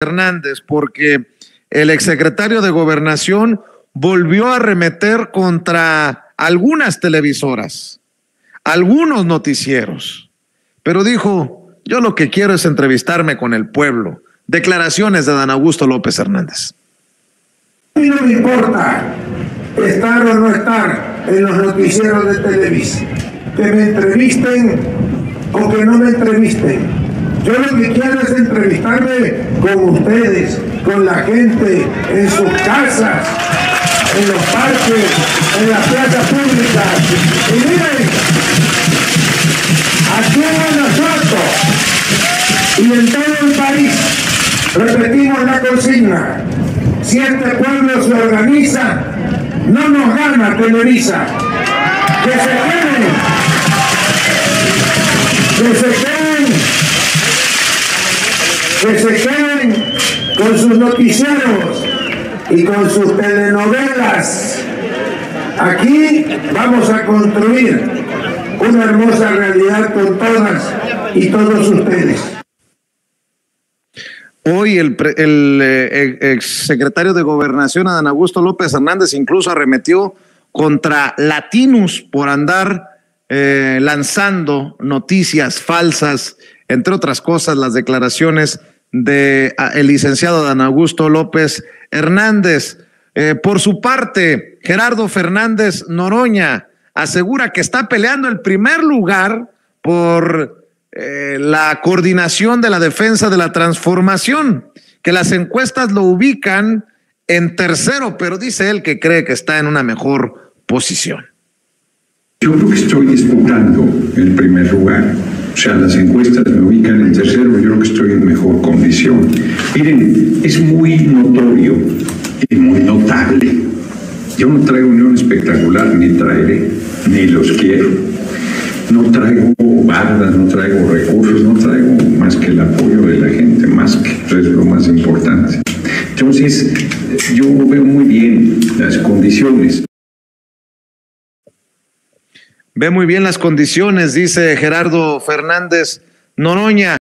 Hernández, porque el exsecretario de Gobernación volvió a remeter contra algunas televisoras, algunos noticieros, pero dijo, yo lo que quiero es entrevistarme con el pueblo. Declaraciones de Dan Augusto López Hernández. A mí no me importa estar o no estar en los noticieros de Televisa, que me entrevisten o que no me entrevisten yo lo que quiero es entrevistarme con ustedes, con la gente, en sus casas, en los parques, en las plazas públicas. Y miren, aquí en Guanajuato y en todo el país repetimos la consigna. Si este pueblo se organiza, no nos gana Televisa. Que se queden. Que se queden que se queden con sus noticieros y con sus telenovelas. Aquí vamos a construir una hermosa realidad con todas y todos ustedes. Hoy el, el eh, exsecretario de Gobernación, Adán Augusto López Hernández, incluso arremetió contra Latinus por andar eh, lanzando noticias falsas entre otras cosas, las declaraciones de ah, el licenciado Dan Augusto López Hernández. Eh, por su parte, Gerardo Fernández Noroña asegura que está peleando el primer lugar por eh, la coordinación de la defensa de la transformación, que las encuestas lo ubican en tercero, pero dice él que cree que está en una mejor posición. Yo creo que estoy disputando el primer lugar. O sea, las encuestas me ubican en tercero, yo creo que estoy en mejor condición. Miren, es muy notorio y muy notable. Yo no traigo unión espectacular, ni traeré, ni los quiero. No traigo bandas, no traigo recursos, no traigo más que el apoyo de la gente, más que eso es lo más importante. Entonces, yo veo muy bien las condiciones. Ve muy bien las condiciones, dice Gerardo Fernández Noroña.